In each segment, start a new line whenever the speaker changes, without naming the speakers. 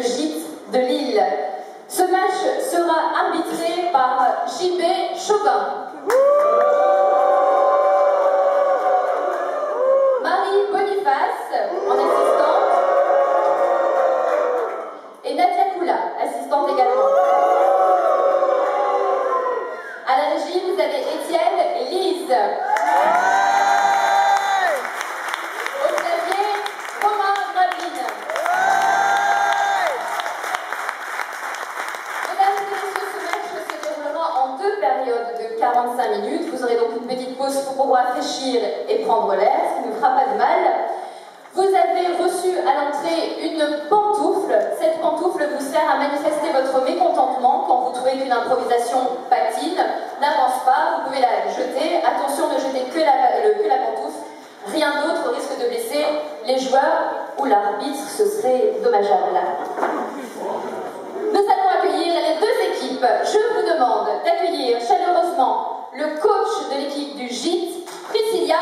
gîte de Lille. Ce match sera arbitré par JB Chauvin. Marie Boniface. Pour réfléchir et prendre l'air, ce qui ne fera pas de mal. Vous avez reçu à l'entrée une pantoufle. Cette pantoufle vous sert à manifester votre mécontentement quand vous trouvez qu'une improvisation patine, n'avance pas, vous pouvez la jeter. Attention, ne jetez que la, la pantoufle. Rien d'autre risque de blesser les joueurs ou l'arbitre, ce serait dommageable. Nous allons accueillir les deux équipes. Je vous demande d'accueillir chaleureusement le coach de l'équipe du GIT, Priscilla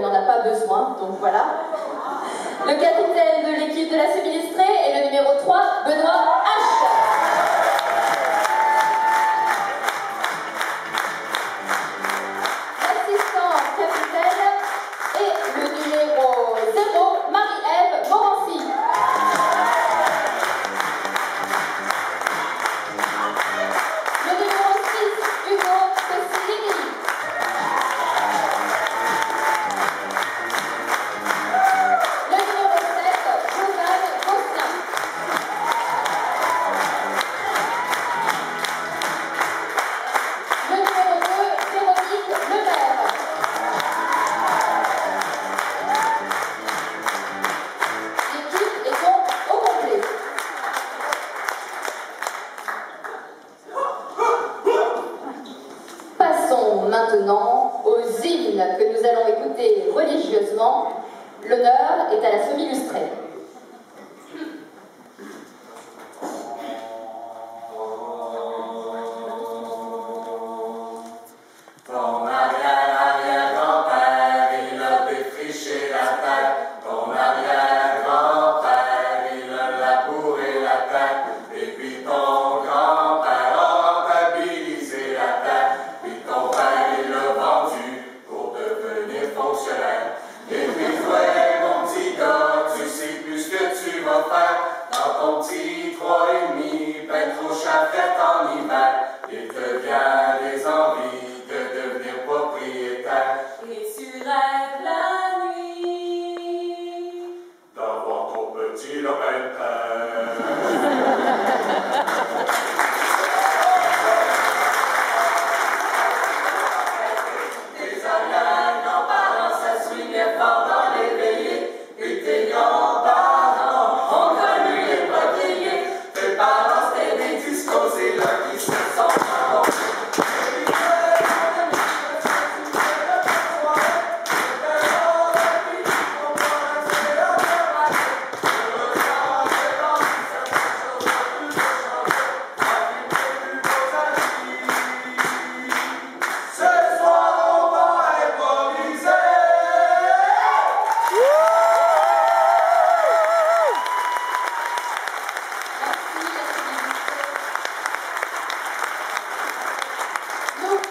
qu'elle n'en a pas besoin, donc voilà. Le capitaine de l'équipe de la semi-illustrée est le numéro 3, Benoît maintenant aux hymnes que nous allons écouter religieusement. L'honneur est à la semi-illustrée.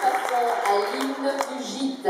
Passons à du gîte.